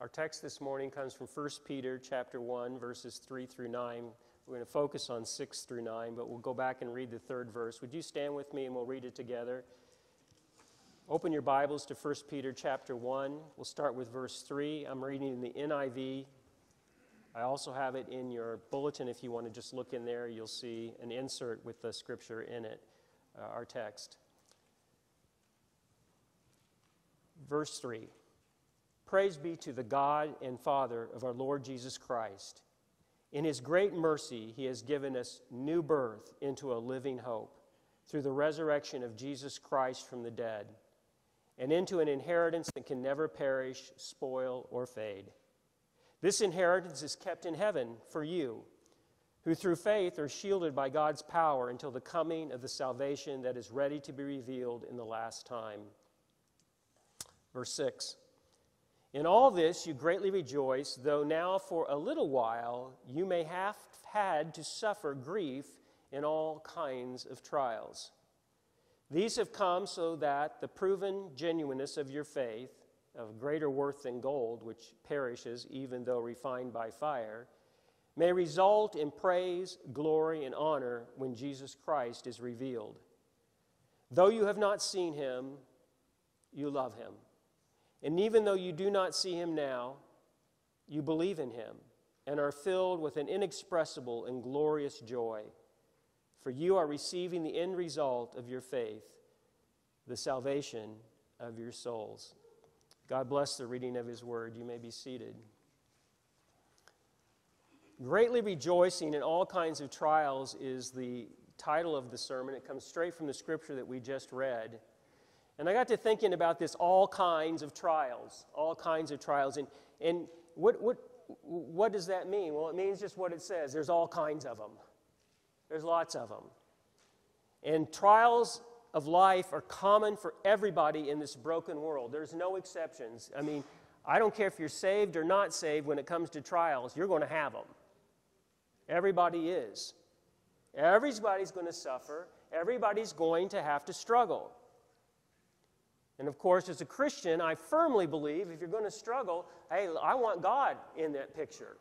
Our text this morning comes from 1 Peter chapter 1 verses 3 through 9. We're going to focus on 6 through 9, but we'll go back and read the third verse. Would you stand with me and we'll read it together? Open your Bibles to 1 Peter chapter 1. We'll start with verse 3. I'm reading in the NIV. I also have it in your bulletin if you want to just look in there. You'll see an insert with the scripture in it, uh, our text. Verse 3 Praise be to the God and Father of our Lord Jesus Christ. In his great mercy, he has given us new birth into a living hope through the resurrection of Jesus Christ from the dead and into an inheritance that can never perish, spoil, or fade. This inheritance is kept in heaven for you, who through faith are shielded by God's power until the coming of the salvation that is ready to be revealed in the last time. Verse 6 In all this you greatly rejoice, though now for a little while you may have had to suffer grief in all kinds of trials. These have come so that the proven genuineness of your faith, of greater worth than gold, which perishes even though refined by fire, may result in praise, glory, and honor when Jesus Christ is revealed. Though you have not seen him, you love him. And even though you do not see him now, you believe in him and are filled with an inexpressible and glorious joy for you are receiving the end result of your faith, the salvation of your souls. God bless the reading of His word. You may be seated. Greatly rejoicing in all kinds of trials is the title of the sermon. It comes straight from the scripture that we just read. And I got to thinking about this all kinds of trials, all kinds of trials. And, and what, what, what does that mean? Well, it means just what it says there's all kinds of them. There's lots of them. And trials of life are common for everybody in this broken world. There's no exceptions. I mean, I don't care if you're saved or not saved when it comes to trials, you're going to have them. Everybody is. Everybody's going to suffer. Everybody's going to have to struggle. And of course, as a Christian, I firmly believe if you're going to struggle, hey, I want God in that picture.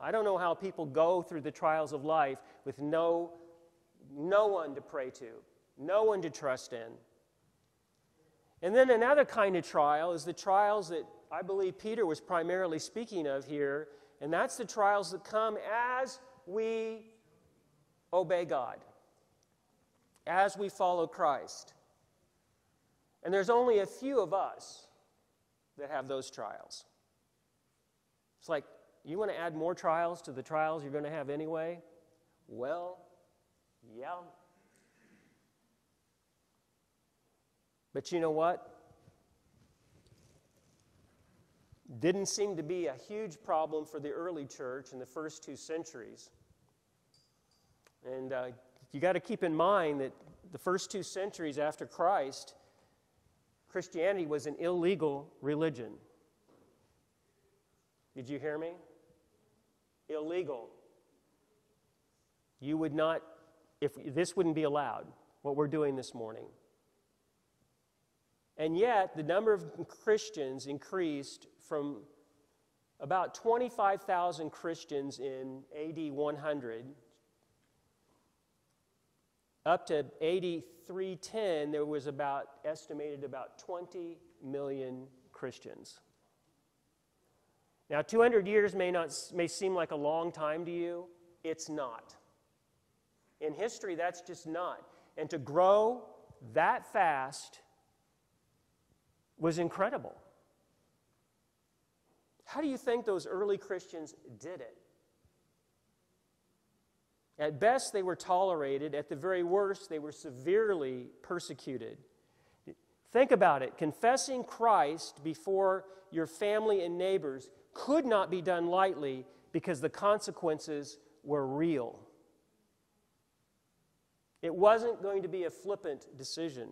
I don't know how people go through the trials of life with no, no one to pray to, no one to trust in. And then another kind of trial is the trials that I believe Peter was primarily speaking of here, and that's the trials that come as we obey God, as we follow Christ. And there's only a few of us that have those trials. It's like you want to add more trials to the trials you're going to have anyway? Well, yeah. But you know what? Didn't seem to be a huge problem for the early church in the first two centuries. And uh, you got to keep in mind that the first two centuries after Christ, Christianity was an illegal religion. Did you hear me? illegal. You would not, if this wouldn't be allowed, what we're doing this morning. And yet, the number of Christians increased from about 25,000 Christians in AD 100 up to 8310, there was about estimated about 20 million Christians. Now, 200 years may, not, may seem like a long time to you. It's not. In history, that's just not. And to grow that fast was incredible. How do you think those early Christians did it? At best, they were tolerated. At the very worst, they were severely persecuted. Think about it. Confessing Christ before your family and neighbors could not be done lightly because the consequences were real. It wasn't going to be a flippant decision.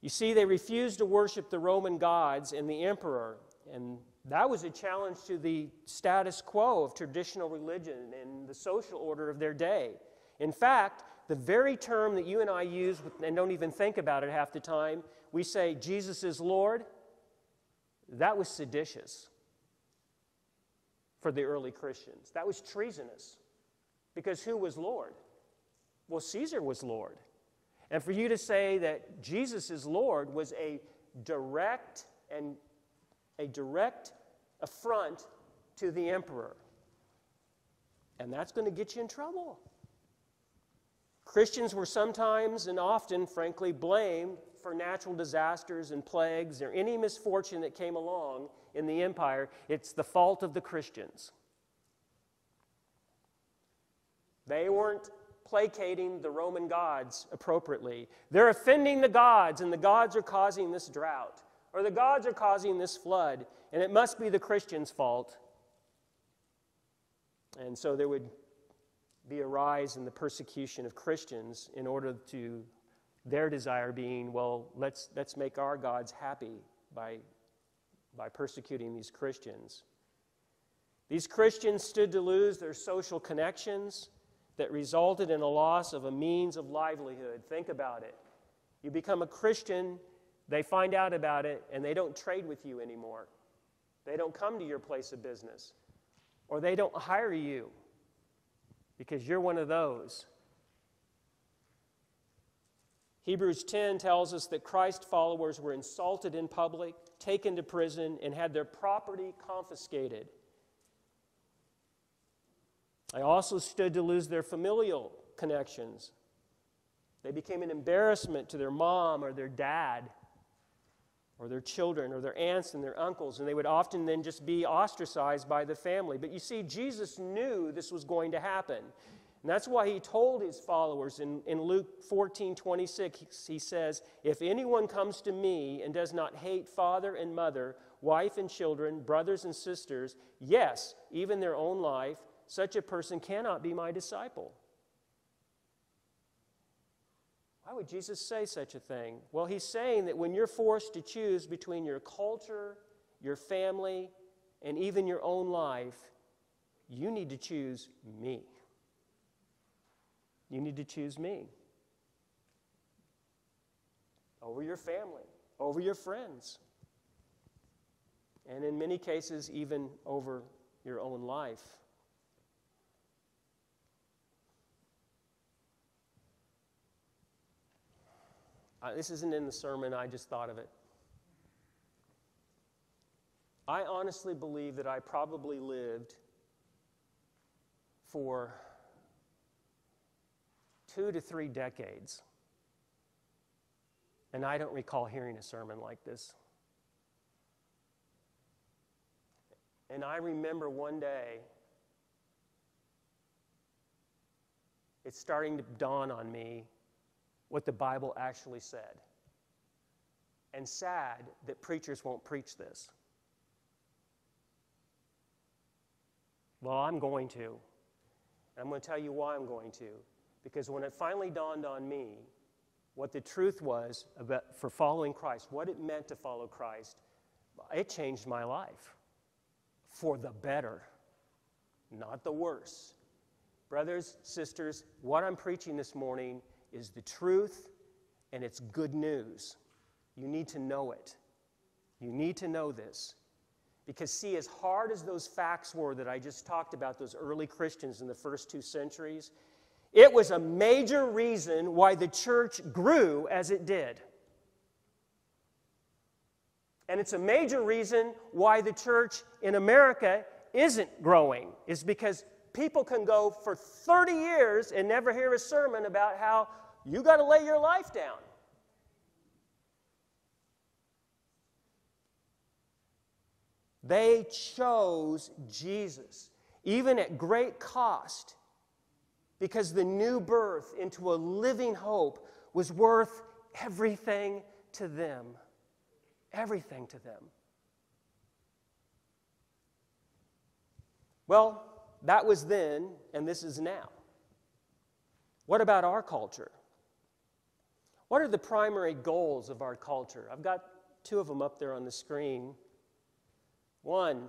You see, they refused to worship the Roman gods and the emperor, and that was a challenge to the status quo of traditional religion and the social order of their day. In fact, the very term that you and I use and don't even think about it half the time, we say Jesus is Lord. that was seditious for the early Christians. That was treasonous. Because who was Lord? Well, Caesar was Lord. And for you to say that Jesus is Lord was a direct and a direct affront to the emperor. And that's going to get you in trouble. Christians were sometimes and often, frankly, blamed for natural disasters and plagues or any misfortune that came along in the empire. It's the fault of the Christians. They weren't placating the Roman gods appropriately. They're offending the gods, and the gods are causing this drought, or the gods are causing this flood, and it must be the Christians' fault. And so there would be a rise in the persecution of Christians in order to their desire being, well, let's, let's make our gods happy by, by persecuting these Christians. These Christians stood to lose their social connections that resulted in a loss of a means of livelihood. Think about it. You become a Christian, they find out about it, and they don't trade with you anymore. They don't come to your place of business, or they don't hire you because you're one of those. Hebrews 10 tells us that Christ followers were insulted in public, taken to prison, and had their property confiscated. They also stood to lose their familial connections. They became an embarrassment to their mom or their dad or their children or their aunts and their uncles, and they would often then just be ostracized by the family. But you see, Jesus knew this was going to happen. And that's why he told his followers in, in Luke 14 26, he says, If anyone comes to me and does not hate father and mother, wife and children, brothers and sisters, yes, even their own life, such a person cannot be my disciple. Why would Jesus say such a thing? Well, he's saying that when you're forced to choose between your culture, your family, and even your own life, you need to choose me. You need to choose me over your family, over your friends, and in many cases, even over your own life. This isn't in the sermon, I just thought of it. I honestly believe that I probably lived for two to three decades. And I don't recall hearing a sermon like this. And I remember one day, it's starting to dawn on me what the Bible actually said. And sad that preachers won't preach this. Well, I'm going to. And I'm going to tell you why I'm going to. Because when it finally dawned on me what the truth was about, for following Christ, what it meant to follow Christ, it changed my life for the better, not the worse. Brothers, sisters, what I'm preaching this morning is the truth and it's good news. You need to know it. You need to know this. Because, see, as hard as those facts were that I just talked about, those early Christians in the first two centuries, it was a major reason why the church grew as it did. And it's a major reason why the church in America isn't growing, is because people can go for 30 years and never hear a sermon about how you got to lay your life down. They chose Jesus, even at great cost because the new birth into a living hope was worth everything to them. Everything to them. Well, that was then, and this is now. What about our culture? What are the primary goals of our culture? I've got two of them up there on the screen. One,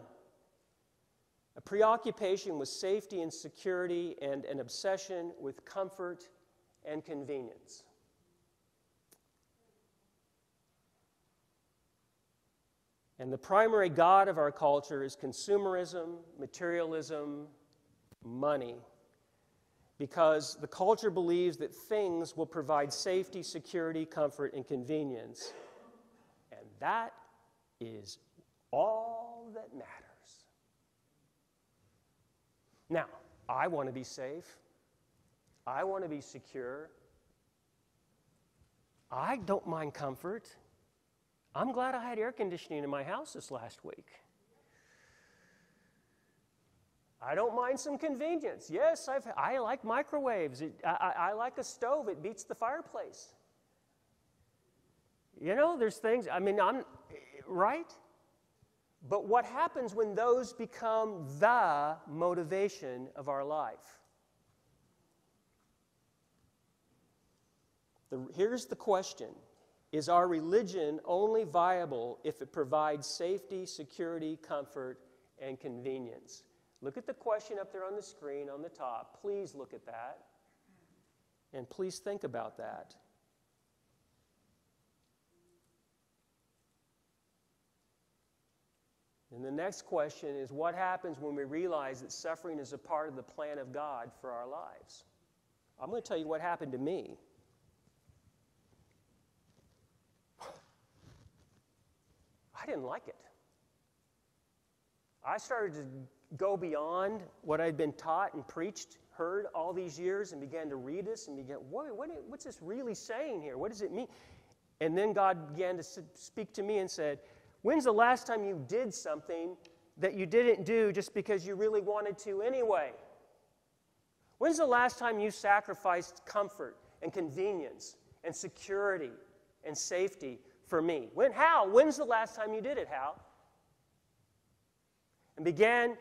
a preoccupation with safety and security, and an obsession with comfort and convenience. And the primary God of our culture is consumerism, materialism, money. Because the culture believes that things will provide safety, security, comfort, and convenience. And that is all that matters. Now, I want to be safe. I want to be secure. I don't mind comfort. I'm glad I had air conditioning in my house this last week. I don't mind some convenience. Yes, I've, I like microwaves. It, I, I like a stove, it beats the fireplace. You know, there's things, I mean, I'm, right? But what happens when those become the motivation of our life? The, here's the question Is our religion only viable if it provides safety, security, comfort, and convenience? Look at the question up there on the screen on the top. Please look at that. And please think about that. And the next question is what happens when we realize that suffering is a part of the plan of God for our lives? I'm going to tell you what happened to me. I didn't like it. I started to go beyond what I'd been taught and preached, heard all these years, and began to read this and began, what, what, what's this really saying here? What does it mean? And then God began to speak to me and said, When's the last time you did something that you didn't do just because you really wanted to anyway? When's the last time you sacrificed comfort and convenience and security and safety for me? When? How? When's the last time you did it, Hal? And began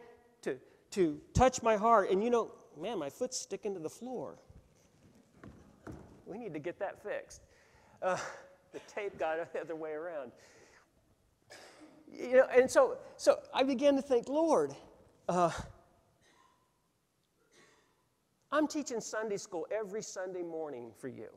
to, to touch my heart. And you know, man, my foot's sticking to the floor. We need to get that fixed. Uh, the tape got the other way around you know, and so, so I began to think, Lord, uh, I'm teaching Sunday school every Sunday morning for you.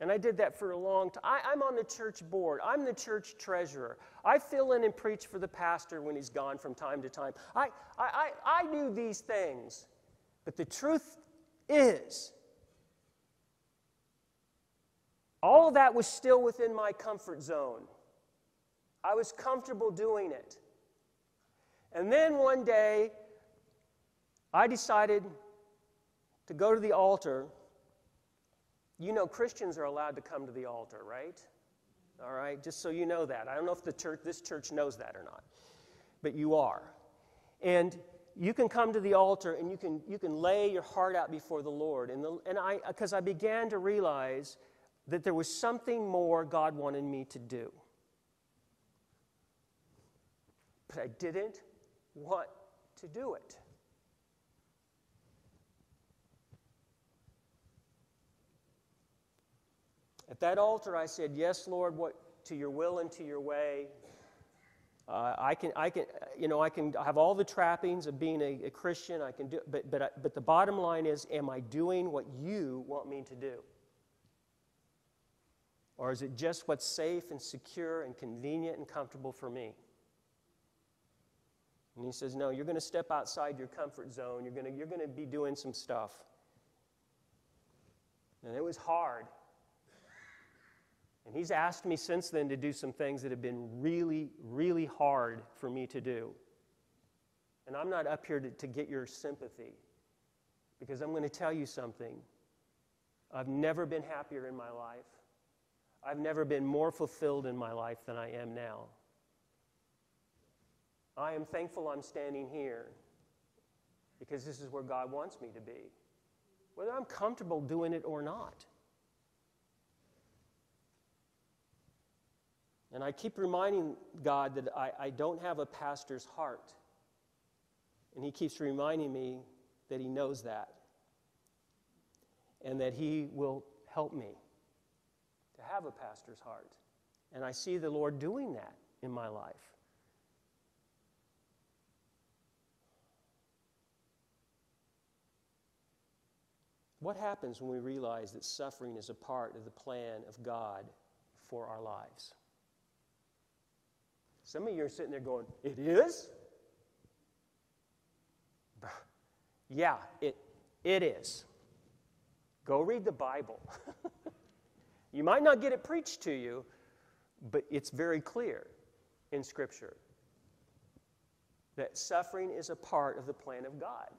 And I did that for a long time. I, am on the church board. I'm the church treasurer. I fill in and preach for the pastor when he's gone from time to time. I, I, I, I do these things. But the truth is, all of that was still within my comfort zone. I was comfortable doing it. And then one day, I decided to go to the altar. You know, Christians are allowed to come to the altar, right? All right, just so you know that. I don't know if the church, this church knows that or not, but you are. And you can come to the altar and you can, you can lay your heart out before the Lord. And, the, and I, because I began to realize that there was something more God wanted me to do. but I didn't want to do it. At that altar, I said, Yes, Lord, what, to your will and to your way. Uh, I can, I can, you know, I can have all the trappings of being a, a Christian. I can do, but, but, but the bottom line is, am I doing what you want me to do? Or is it just what's safe and secure and convenient and comfortable for me? And he says, No, you're going to step outside your comfort zone. You're going to, you're going to be doing some stuff. And it was hard. And he's asked me since then to do some things that have been really, really hard for me to do. And I'm not up here to, to get your sympathy because I'm going to tell you something. I've never been happier in my life. I've never been more fulfilled in my life than I am now. I am thankful I'm standing here because this is where God wants me to be, whether I'm comfortable doing it or not. And I keep reminding God that I, I don't have a pastor's heart. And He keeps reminding me that He knows that and that He will help me to have a pastor's heart. And I see the Lord doing that in my life. What happens when we realize that suffering is a part of the plan of God for our lives? Some of you are sitting there going, It is? Yeah, it, it is. Go read the Bible. you might not get it preached to you, but it's very clear in Scripture that suffering is a part of the plan of God.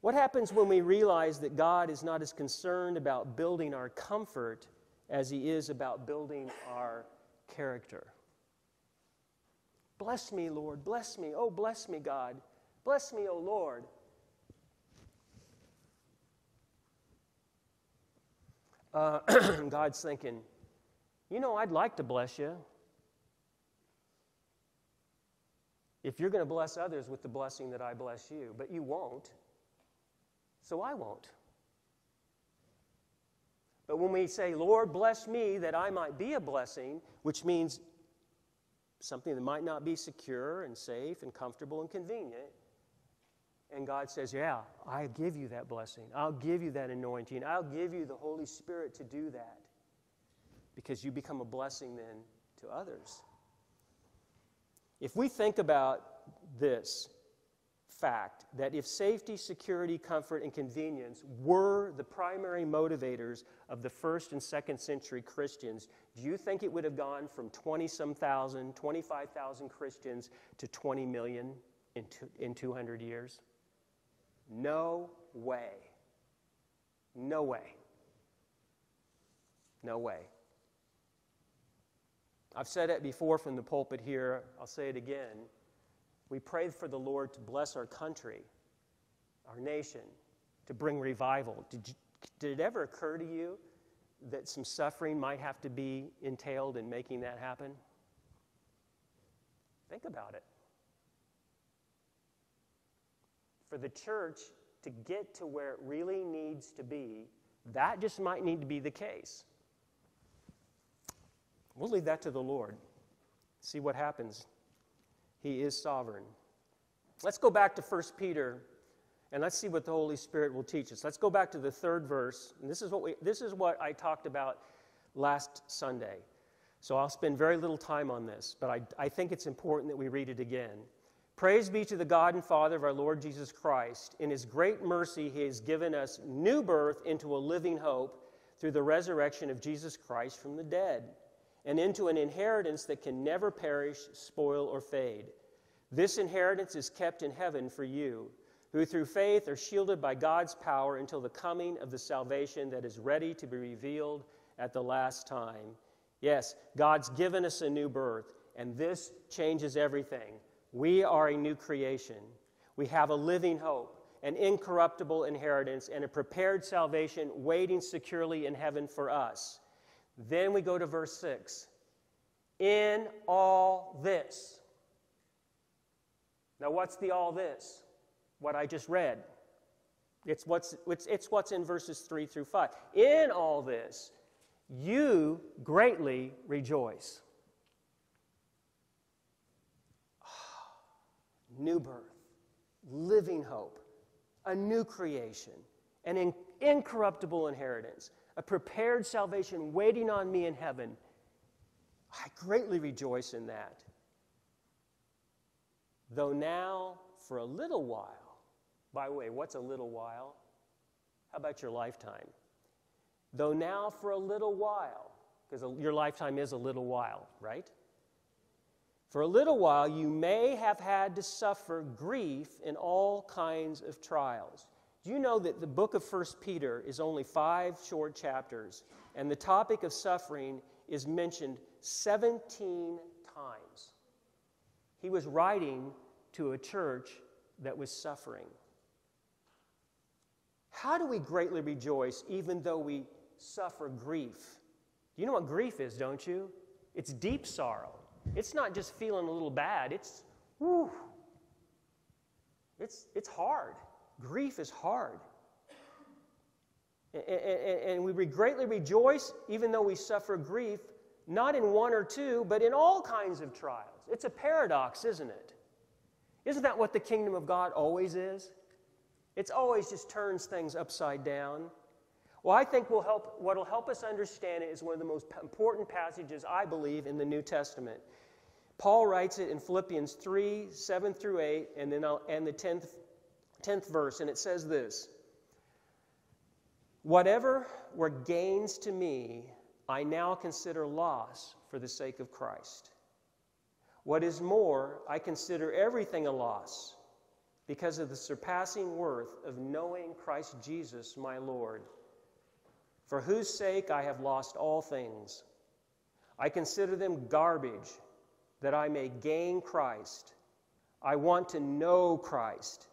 What happens when we realize that God is not as concerned about building our comfort as He is about building our character? Bless me, Lord. Bless me. Oh, bless me, God. Bless me, O Lord. Uh, God's thinking, you know, I'd like to bless you. If you're going to bless others with the blessing that I bless you, but you won't, so I won't. But when we say, Lord, bless me that I might be a blessing, which means something that might not be secure and safe and comfortable and convenient, and God says, Yeah, I give you that blessing. I'll give you that anointing. I'll give you the Holy Spirit to do that because you become a blessing then to others. If we think about this fact that if safety, security, comfort, and convenience were the primary motivators of the first and second century Christians, do you think it would have gone from 20 some thousand, 25,000 Christians to 20 million in, two, in 200 years? No way. No way. No way. I've said it before from the pulpit here, I'll say it again. We prayed for the Lord to bless our country, our nation, to bring revival. Did, you, did it ever occur to you that some suffering might have to be entailed in making that happen? Think about it. for the church to get to where it really needs to be, that just might need to be the case. We'll leave that to the Lord. See what happens. He is sovereign. Let's go back to 1 Peter and let's see what the Holy Spirit will teach us. Let's go back to the third verse. And this is what we this is what I talked about last Sunday. So I'll spend very little time on this, but I, I think it's important that we read it again. Praise be to the God and Father of our Lord Jesus Christ. In his great mercy, he has given us new birth into a living hope through the resurrection of Jesus Christ from the dead, and into an inheritance that can never perish, spoil, or fade. This inheritance is kept in heaven for you, who through faith are shielded by God's power until the coming of the salvation that is ready to be revealed at the last time. Yes, God's given us a new birth, and this changes everything. We are a new creation. We have a living hope, an incorruptible inheritance, and a prepared salvation waiting securely in heaven for us. Then we go to verse 6. In all this. Now, what's the all this? What I just read. It's what's, it's, it's what's in verses 3 through 5. In all this, you greatly rejoice. new birth, living hope, a new creation, an in- incorruptible inheritance, a prepared salvation waiting on me in heaven. I greatly rejoice in that. Though now, for a little while, by the way, what's a little while? How about your lifetime? Though now, for a little while, because your lifetime is a little while, right? For a little while, you may have had to suffer grief in all kinds of trials. Do you know that the book of 1 Peter is only five short chapters, and the topic of suffering is mentioned 17 times? He was writing to a church that was suffering. How do we greatly rejoice even though we suffer grief? You know what grief is, don't you? It's deep sorrow. It's not just feeling a little bad, it's, whew, it's, it's hard. Grief is hard. And, we greatly rejoice, even though we suffer grief, not in one or two, but in all kinds of trials. It's a paradox, isn't it? Isn't that what the kingdom of God always is? It's always just turns things upside down. Well, I think will help, what will help us understand it is one of the most important passages, I believe, in the New Testament. Paul writes it in Philippians 3 7 through 8, and then I'll, and the 10th, 10th verse, and it says this Whatever were gains to me, I now consider loss for the sake of Christ. What is more, I consider everything a loss because of the surpassing worth of knowing Christ Jesus, my Lord, for whose sake I have lost all things. I consider them garbage that I may gain Christ. I want to know Christ.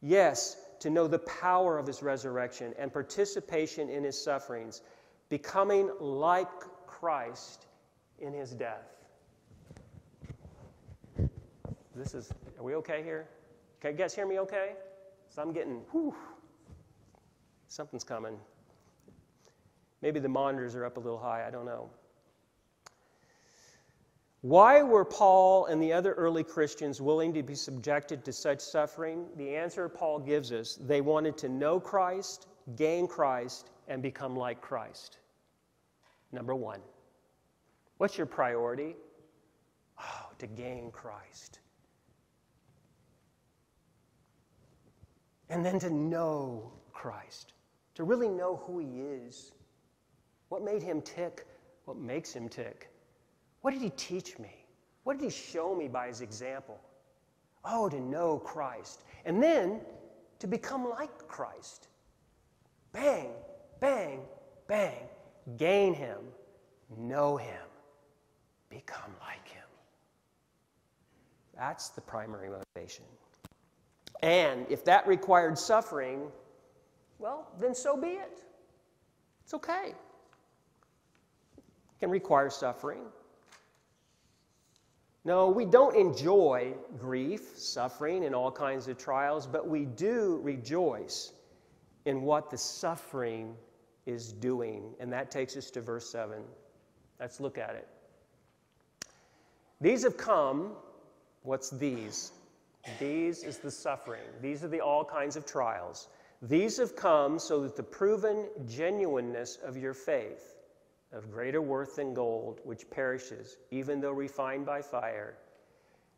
Yes, to know the power of his resurrection and participation in his sufferings, becoming like Christ in his death. This is, are we okay here? Can you guys hear me okay? So I'm getting, whew, something's coming. Maybe the monitors are up a little high, I don't know. Why were Paul and the other early Christians willing to be subjected to such suffering? The answer Paul gives us they wanted to know Christ, gain Christ, and become like Christ. Number one. What's your priority? Oh, to gain Christ. And then to know Christ, to really know who He is. What made Him tick? What makes Him tick? What did he teach me? What did he show me by his example? Oh, to know Christ. And then to become like Christ. Bang, bang, bang. Gain him, know him, become like him. That's the primary motivation. And if that required suffering, well, then so be it. It's okay. It can require suffering. No, we don't enjoy grief, suffering, and all kinds of trials, but we do rejoice in what the suffering is doing. And that takes us to verse 7. Let's look at it. These have come. What's these? These is the suffering. These are the all kinds of trials. These have come so that the proven genuineness of your faith of greater worth than gold, which perishes, even though refined by fire,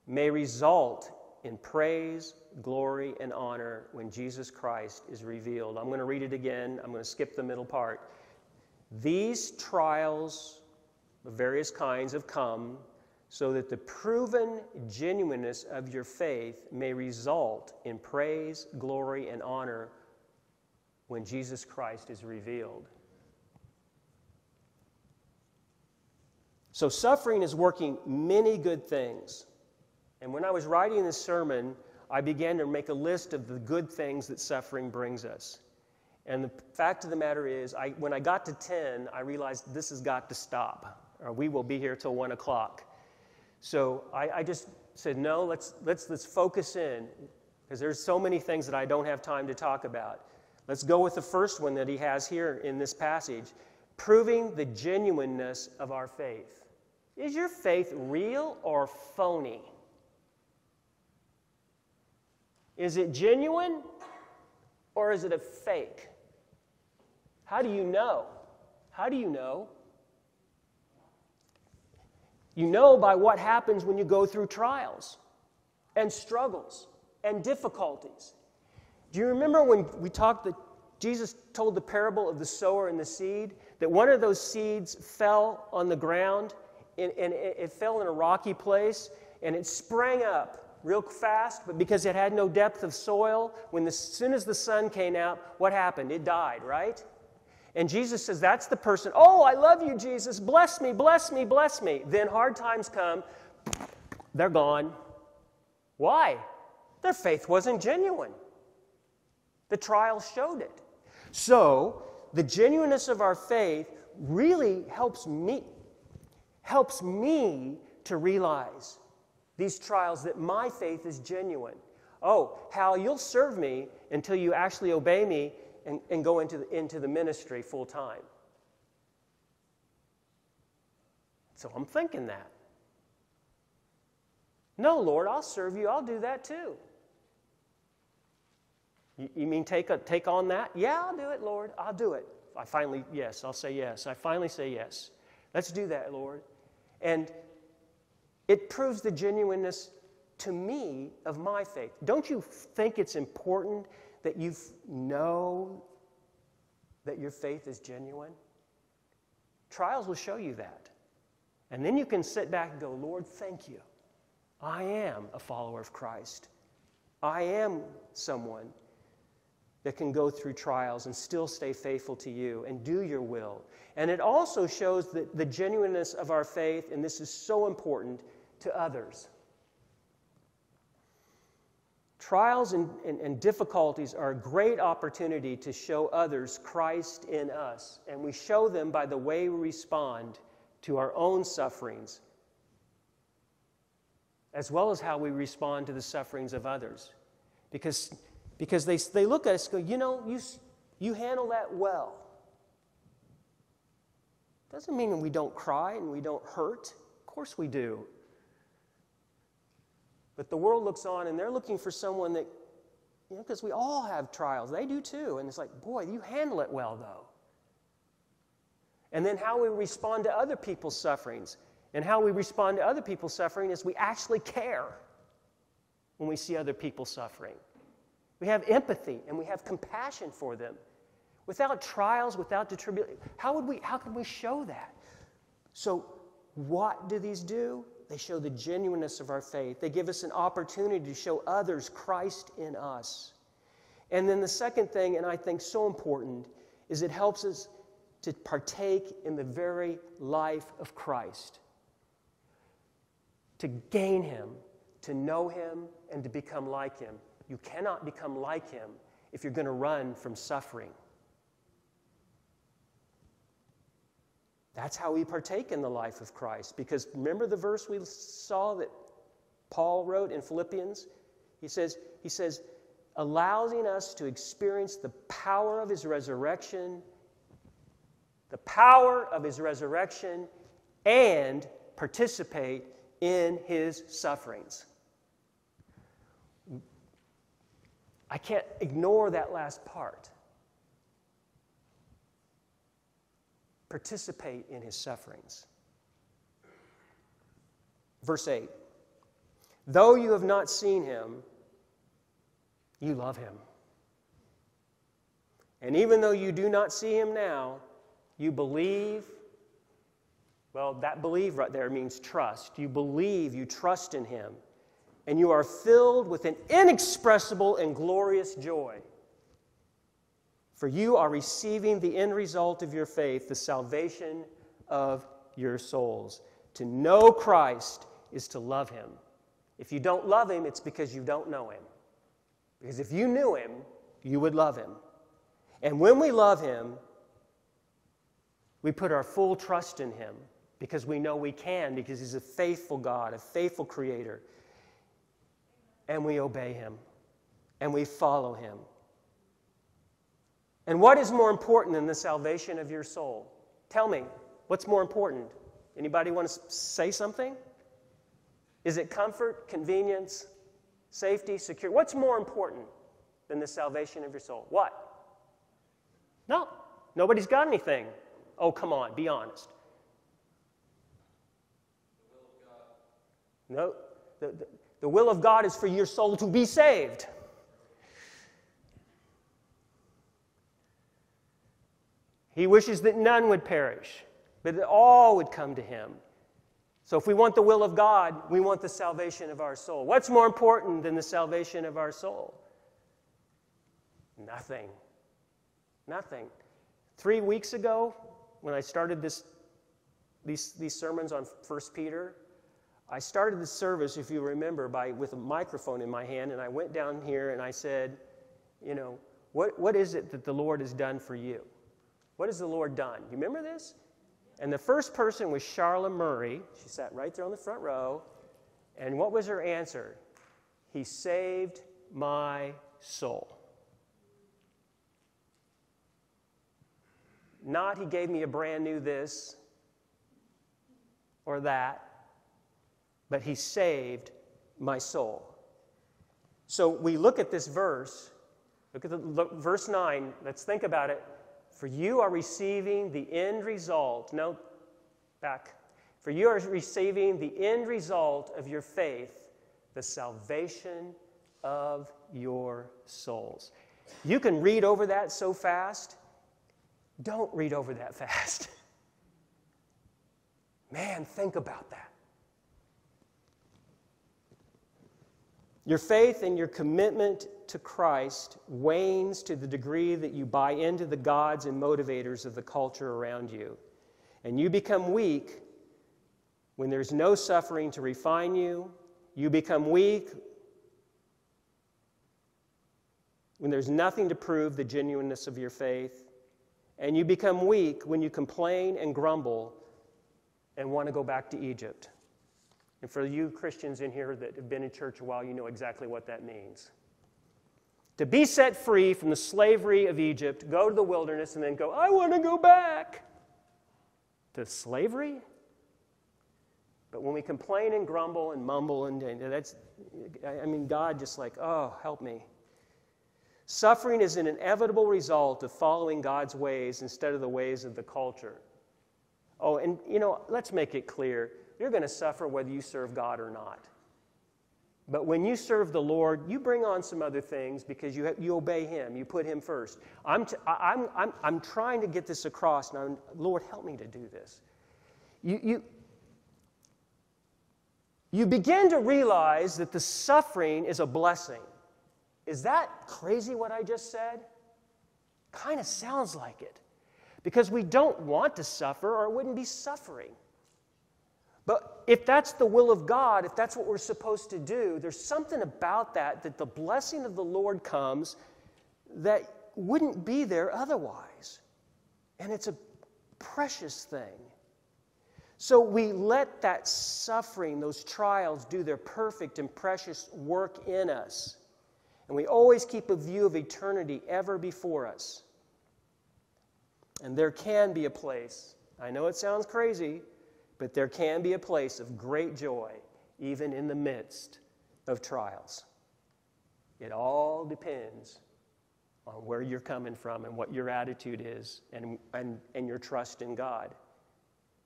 may result in praise, glory, and honor when Jesus Christ is revealed. I'm going to read it again. I'm going to skip the middle part. These trials of various kinds have come so that the proven genuineness of your faith may result in praise, glory, and honor when Jesus Christ is revealed. So, suffering is working many good things. And when I was writing this sermon, I began to make a list of the good things that suffering brings us. And the fact of the matter is, I, when I got to 10, I realized this has got to stop, or we will be here till 1 o'clock. So I, I just said, no, let's, let's, let's focus in, because there's so many things that I don't have time to talk about. Let's go with the first one that he has here in this passage proving the genuineness of our faith. Is your faith real or phony? Is it genuine or is it a fake? How do you know? How do you know? You know by what happens when you go through trials and struggles and difficulties. Do you remember when we talked that Jesus told the parable of the sower and the seed? That one of those seeds fell on the ground and, and it, it fell in a rocky place and it sprang up real fast, but because it had no depth of soil, when the, as soon as the sun came out, what happened? It died, right? And Jesus says, That's the person. Oh, I love you, Jesus. Bless me, bless me, bless me. Then hard times come, they're gone. Why? Their faith wasn't genuine. The trials showed it. So, the genuineness of our faith really helps me helps me to realize these trials that my faith is genuine. Oh, Hal, you'll serve me until you actually obey me and, and go into the, into the ministry full time. So I'm thinking that. No, Lord, I'll serve you. I'll do that too. You, you mean take, a, take on that? Yeah, I'll do it, Lord. I'll do it. I finally, yes, I'll say yes. I finally say yes. Let's do that, Lord. And it proves the genuineness to me of my faith. Don't you think it's important that you know that your faith is genuine? Trials will show you that. And then you can sit back and go, Lord, thank you. I am a follower of Christ. I am someone that can go through trials and still stay faithful to you and do your will. And it also shows that the genuineness of our faith, and this is so important, to others. Trials and, and, and, difficulties are a great opportunity to show others Christ in us, and we show them by the way we respond to our own sufferings, as well as how we respond to the sufferings of others. Because, because they, they look at us and go, you know, you, you handle that well. Doesn't mean we don't cry and we don't hurt. Of course we do. But the world looks on and they're looking for someone that, you know, because we all have trials. They do too. And it's like, boy, you handle it well, though. And then how we respond to other people's sufferings. And how we respond to other people's suffering is we actually care when we see other people suffering. We have empathy and we have compassion for them. Without trials, without tribulation, how would we how can we show that? So what do these do? They show the genuineness of our faith. They give us an opportunity to show others Christ in us. And then the second thing, and I think so important, is it helps us to partake in the very life of Christ, to gain Him, to know Him, and to become like Him. You cannot become like Him if you're going to run from suffering. That's how we partake in the life of Christ. Because remember the verse we saw that Paul wrote in Philippians? He says, he says, allowing us to experience the power of his resurrection the power of his resurrection and participate in his sufferings. I can't ignore that last part. Participate in his sufferings. Verse 8 Though you have not seen him, you love him. And even though you do not see him now, you believe, well, that believe right there means trust. You believe, you trust in Him, and you are filled with an inexpressible and glorious joy. For you are receiving the end result of your faith, the salvation of your souls. To know Christ is to love Him. If you don't love Him, it's because you don't know Him. Because if you knew Him, you would love Him. And when we love Him, we put our full trust in Him because we know we can, because He's a faithful God, a faithful Creator. And we obey Him and we follow Him. And what is more important than the salvation of your soul? Tell me, what's more important? Anybody want to say something? Is it comfort, convenience, safety, security? What's more important than the salvation of your soul? What? No, nobody's got anything. Oh, come on, be honest. No, the, the will of God is for your soul to be saved. He wishes that none would perish, but that all would come to him. So, if we want the will of God, we want the salvation of our soul. What's more important than the salvation of our soul? Nothing. Nothing. Three weeks ago, when I started this, these, these sermons on 1 Peter, I started the service, if you remember, by, with a microphone in my hand, and I went down here and I said, you know, what, what is it that the Lord has done for you? What has the Lord done? You remember this? And the first person was Charla Murray. She sat right there on the front row. And what was her answer? He saved my soul. Not, he gave me a brand new this or that, but he saved my soul. So we look at this verse, look at the, look, verse 9, let's think about it. For you are receiving the end result. No, back. For you are receiving the end result of your faith, the salvation of your souls. You can read over that so fast. Don't read over that fast. Man, think about that. Your faith and your commitment to Christ wanes to the degree that you buy into the gods and motivators of the culture around you. And you become weak when there's no suffering to refine you. You become weak when there's nothing to prove the genuineness of your faith. And you become weak when you complain and grumble and want to go back to Egypt. And for you Christians in here that have been in church a while, you know exactly what that means. To be set free from the slavery of Egypt, go to the wilderness, and then go, I want to go back to slavery? But when we complain and grumble and mumble, and, and that's, I mean, God just like, oh, help me. Suffering is an inevitable result of following God's ways instead of the ways of the culture. Oh, and you know, let's make it clear you're going to suffer whether you serve God or not. But when you serve the Lord, you bring on some other things because you, you obey Him. You put Him first. I'm, t- I'm, I'm, I'm trying to get this across now. Lord, help me to do this. You, you, you begin to realize that the suffering is a blessing. Is that crazy what I just said? Kind of sounds like it. Because we don't want to suffer or it wouldn't be suffering. But if that's the will of God, if that's what we're supposed to do, there's something about that that the blessing of the Lord comes that wouldn't be there otherwise. And it's a precious thing. So we let that suffering, those trials, do their perfect and precious work in us. And we always keep a view of eternity ever before us. And there can be a place, I know it sounds crazy, but there can be a place of great joy even in the midst of trials. It all depends on where you're coming from and what your attitude is and, and, and your trust in God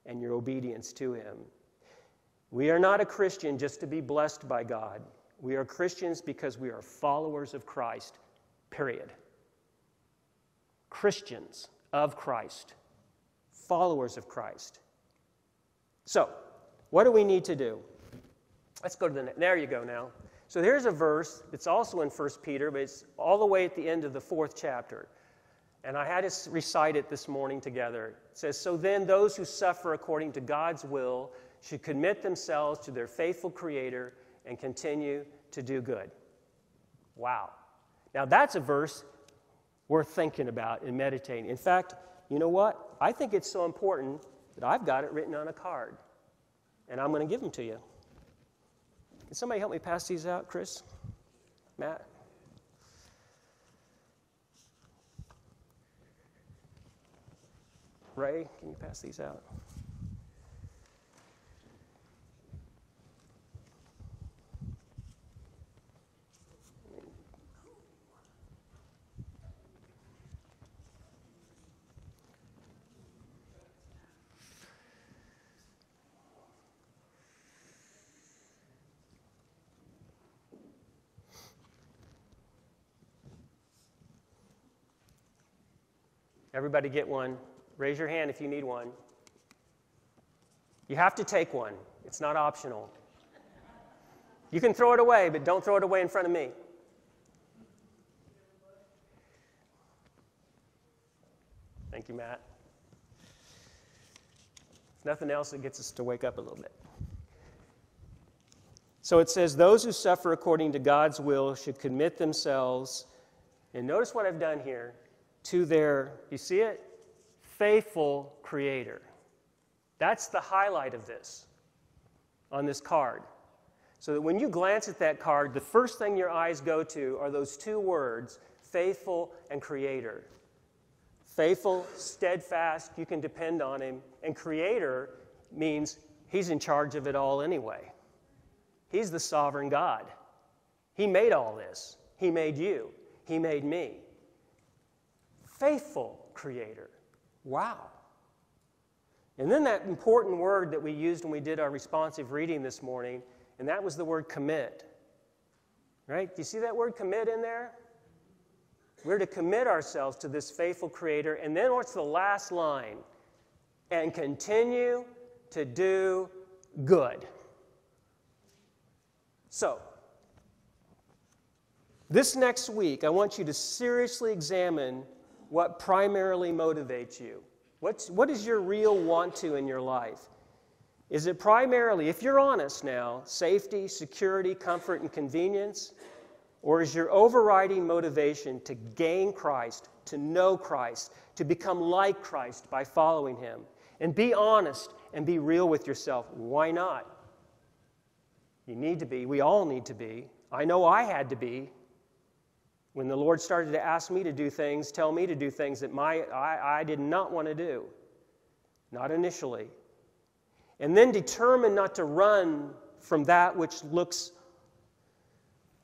and your obedience to Him. We are not a Christian just to be blessed by God. We are Christians because we are followers of Christ, period. Christians of Christ, followers of Christ. So, what do we need to do? Let's go to the there you go now. So here's a verse. It's also in 1 Peter, but it's all the way at the end of the fourth chapter. And I had to recite it this morning together. It says, So then those who suffer according to God's will should commit themselves to their faithful Creator and continue to do good. Wow. Now, that's a verse worth thinking about and meditating. In fact, you know what? I think it's so important that I've got it written on a card, and I'm going to give them to you. Can somebody help me pass these out, Chris? Matt? Ray, can you pass these out? Everybody get one. Raise your hand if you need one. You have to take one, it's not optional. You can throw it away, but don't throw it away in front of me. Thank you, Matt. If nothing else, it gets us to wake up a little bit. So it says, Those who suffer according to God's will should commit themselves. And notice what I've done here to their, you see it? Faithful Creator. That's the highlight of this on this card. So that when you glance at that card, the first thing your eyes go to are those two words, faithful and creator. Faithful, steadfast, you can depend on him. And creator means he's in charge of it all anyway. He's the sovereign God. He made all this. He made you. He made me faithful creator. Wow. And then that important word that we used when we did our responsive reading this morning, and that was the word commit. Right? Do you see that word commit in there? We're to commit ourselves to this faithful Creator. And then what's the last line? And continue to do good. So, this next week, I want you to seriously examine what primarily motivates you. What's, what is your real want to in your life? Is it primarily, if you're honest now, safety, security, comfort, and convenience? Or is your overriding motivation to gain Christ, to know Christ, to become like Christ by following Him? And be honest and be real with yourself. Why not? You need to be. We all need to be. I know I had to be. When the Lord started to ask me to do things, tell me to do things that my, I, I did not want to do, not initially. And then determine not to run from that which looks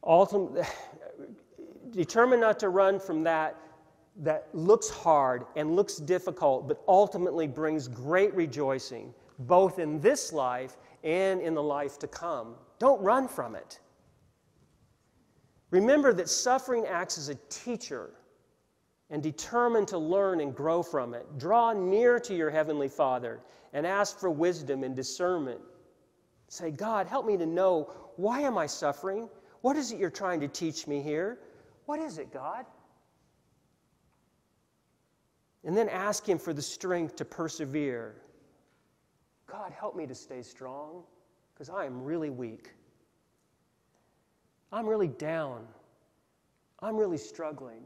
ultimately, determine not to run from that that looks hard and looks difficult, but ultimately brings great rejoicing, both in this life and in the life to come. Don't run from it. Remember that suffering acts as a teacher and determine to learn and grow from it. Draw near to your Heavenly Father and ask for wisdom and discernment. Say, God, help me to know why am I suffering? What is it you're trying to teach me here? What is it, God? And then ask Him for the strength to persevere. God, help me to stay strong because I am really weak. I'm really down. I'm really struggling.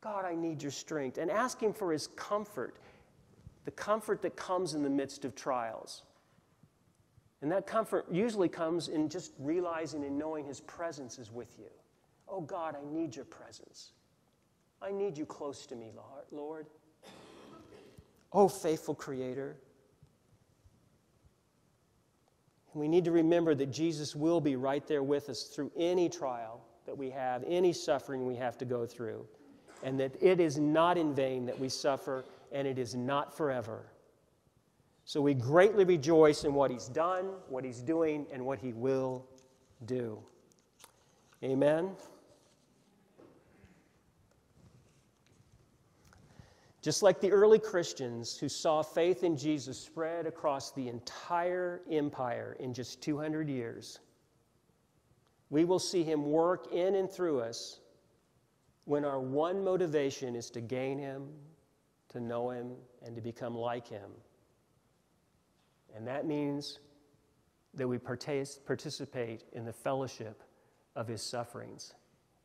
God, I need your strength. And ask Him for His comfort, the comfort that comes in the midst of trials. And that comfort usually comes in just realizing and knowing His presence is with you. Oh God, I need your presence. I need you close to me, Lord. Oh, faithful Creator. We need to remember that Jesus will be right there with us through any trial that we have, any suffering we have to go through, and that it is not in vain that we suffer, and it is not forever. So we greatly rejoice in what He's done, what He's doing, and what He will do. Amen. Just like the early Christians who saw faith in Jesus spread across the entire empire in just 200 years, we will see him work in and through us when our one motivation is to gain him, to know him, and to become like him. And that means that we participate in the fellowship of his sufferings,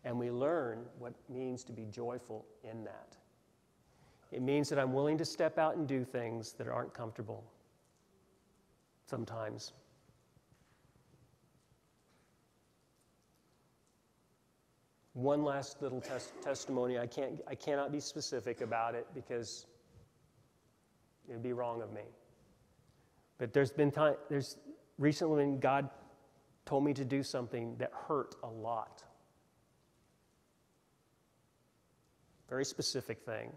and we learn what it means to be joyful in that. It means that I'm willing to step out and do things that aren't comfortable sometimes. One last little tes- testimony. I, can't, I cannot be specific about it because it would be wrong of me. But there's been time, there's recently when God told me to do something that hurt a lot. Very specific thing.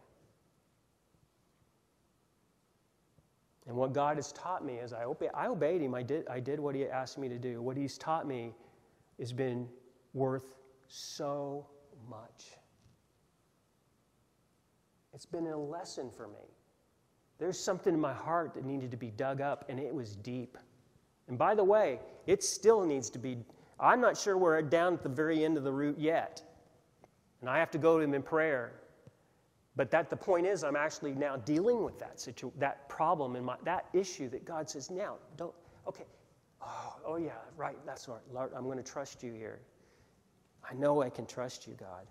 And what God has taught me is I, obe- I obeyed Him. I did, I did what He asked me to do. What He's taught me has been worth so much. It's been a lesson for me. There's something in my heart that needed to be dug up, and it was deep. And by the way, it still needs to be. I'm not sure we're down at the very end of the root yet. And I have to go to Him in prayer but that the point is, I'm actually now dealing with that situ- that problem and that issue that God says, now, don't, okay, oh, oh yeah, right, that's right. Lord, I'm going to trust you here. I know I can trust you, God.